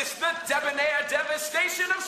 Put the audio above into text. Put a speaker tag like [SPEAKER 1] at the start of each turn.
[SPEAKER 1] witness the debonair devastation of